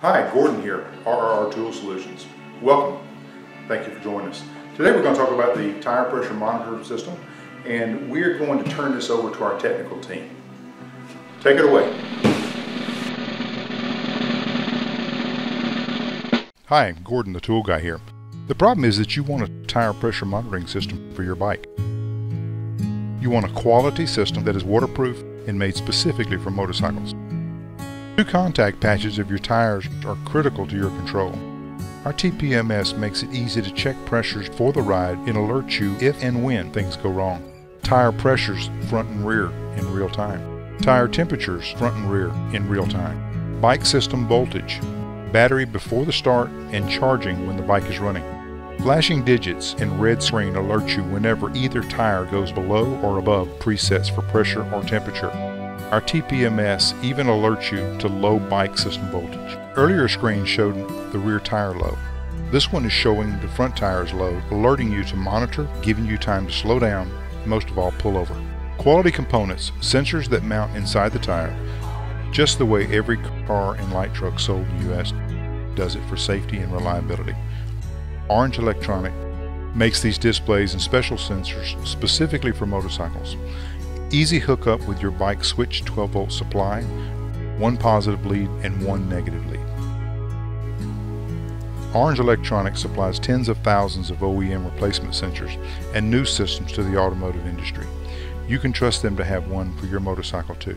Hi, Gordon here, RRR Tool Solutions. Welcome. Thank you for joining us. Today we're going to talk about the tire pressure monitoring system and we're going to turn this over to our technical team. Take it away. Hi, Gordon the Tool Guy here. The problem is that you want a tire pressure monitoring system for your bike. You want a quality system that is waterproof and made specifically for motorcycles. Two contact patches of your tires are critical to your control. Our TPMS makes it easy to check pressures for the ride and alert you if and when things go wrong. Tire pressures front and rear in real time. Tire temperatures front and rear in real time. Bike system voltage. Battery before the start and charging when the bike is running. Flashing digits and red screen alert you whenever either tire goes below or above presets for pressure or temperature. Our TPMS even alerts you to low bike system voltage. Earlier screens showed the rear tire low. This one is showing the front tires low, alerting you to monitor, giving you time to slow down, most of all pull over. Quality components, sensors that mount inside the tire, just the way every car and light truck sold in the US does it for safety and reliability. Orange Electronic makes these displays and special sensors specifically for motorcycles. Easy hookup with your bike switch 12 volt supply, one positive lead and one negative lead. Orange Electronics supplies tens of thousands of OEM replacement sensors and new systems to the automotive industry. You can trust them to have one for your motorcycle too.